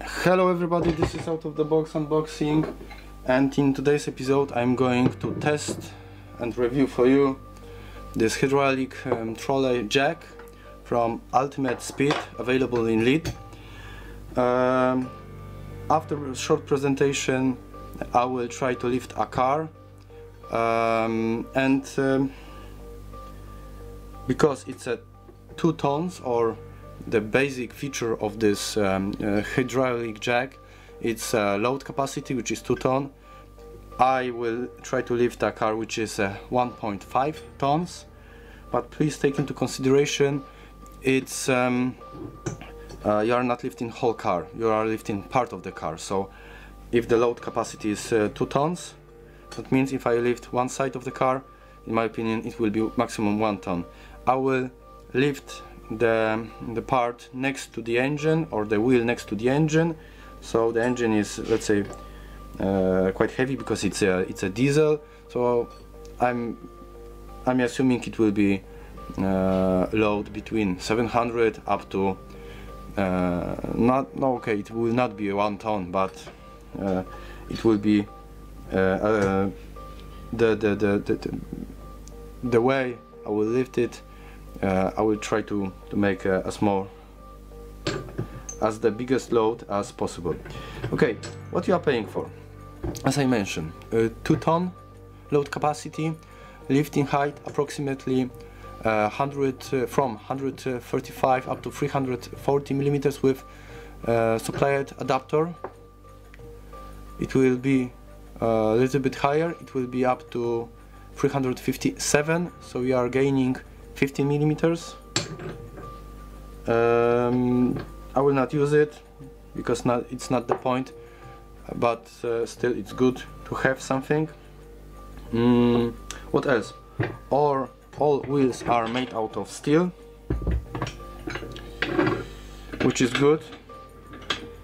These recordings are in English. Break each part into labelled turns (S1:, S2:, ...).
S1: Hello everybody, this is Out of the Box Unboxing. And in today's episode I'm going to test and review for you this hydraulic um, trolley jack from Ultimate Speed available in Lidl. Um, after a short presentation I will try to lift a car. Um, and um, because it's a two tons or the basic feature of this um, uh, hydraulic jack. It's uh, load capacity which is 2 ton. I will try to lift a car which is uh, 1.5 tons. But please take into consideration it's um, uh, you are not lifting whole car. You are lifting part of the car. So if the load capacity is uh, 2 tons that means if I lift one side of the car in my opinion it will be maximum 1 ton. I will lift the, the part next to the engine or the wheel next to the engine. So the engine is let's say uh, quite heavy because it's a it's a diesel. So I'm I'm assuming it will be uh, load between 700 up to uh, not no okay it will not be one ton but uh, it will be uh, uh, the, the, the, the, the way I will lift it uh, I will try to, to make a, a small as the biggest load as possible. Okay what you are paying for? As I mentioned uh, 2 ton load capacity lifting height approximately uh, 100 uh, from 135 up to 340 millimeters with uh, supplied adapter. It will be uh, a little bit higher. It will be up to 357 so we are gaining 15 millimeters. Um, I will not use it because not, it's not the point, but uh, still it's good to have something. Mm, what else? All, all wheels are made out of steel, which is good.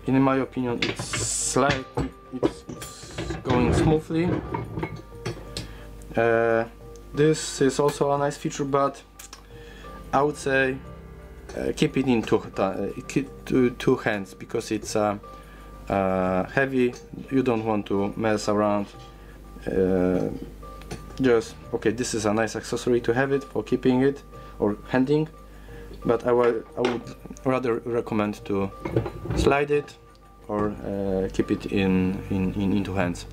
S1: In my opinion, it's like it's, it's going smoothly. Uh, this is also a nice feature, but I would say uh, keep it in two, uh, two, hands because it's uh, uh, heavy. You don't want to mess around. Uh, just okay this is a nice accessory to have it for keeping it or handing but I, I would rather recommend to slide it or uh, keep it in, in, in, in two hands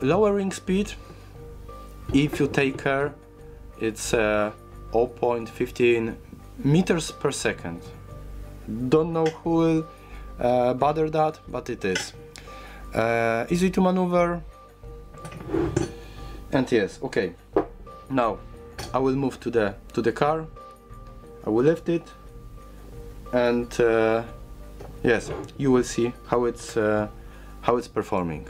S1: lowering speed if you take care it's 0.15 meters per second. Don't know who will uh, bother that, but it is. Uh, easy to maneuver. And yes, okay. Now I will move to the to the car. I will lift it, and uh, yes, you will see how it's uh, how it's performing.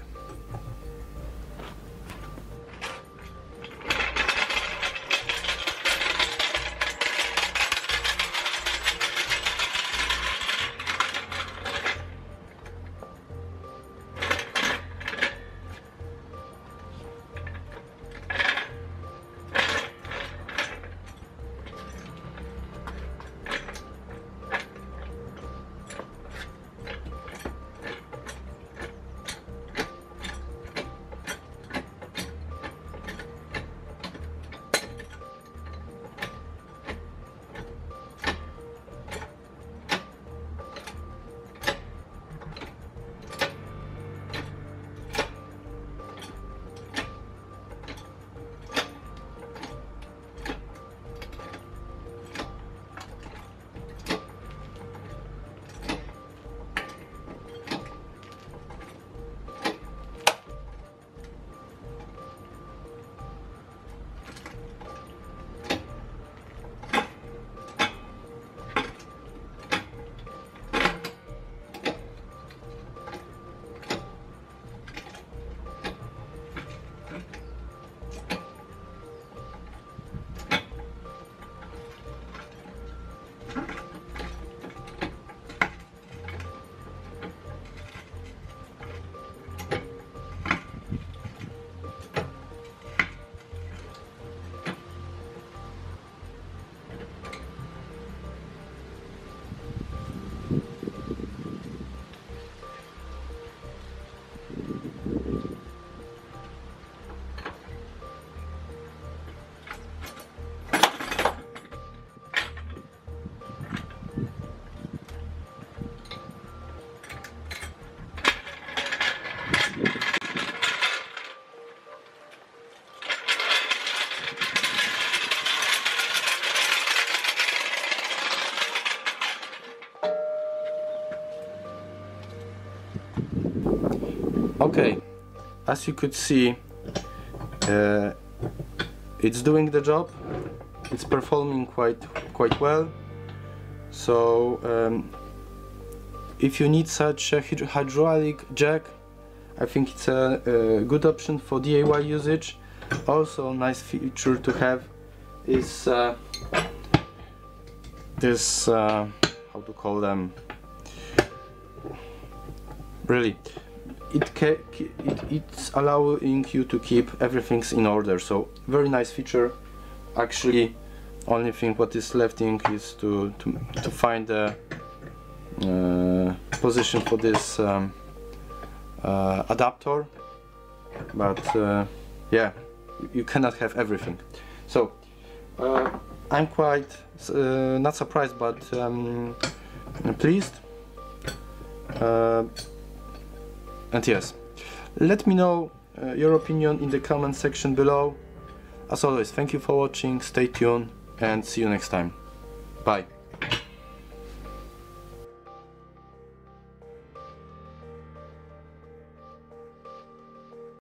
S1: Okay. As you could see uh, it's doing the job. It's performing quite quite well. So um, if you need such a hydraulic jack I think it's a, a, good option for DIY usage. Also a nice feature to have is uh, this uh, how to call them? Really it, it it's allowing you to keep everything in order. So very nice feature. Actually only thing what is left is to, to, to find the uh, position for this um, uh, adapter. But uh, yeah you cannot have everything. So uh, I'm quite uh, not surprised but um, pleased. Uh, and yes let me know uh, your opinion in the comment section below. As always thank you for watching stay tuned and see you next time. Bye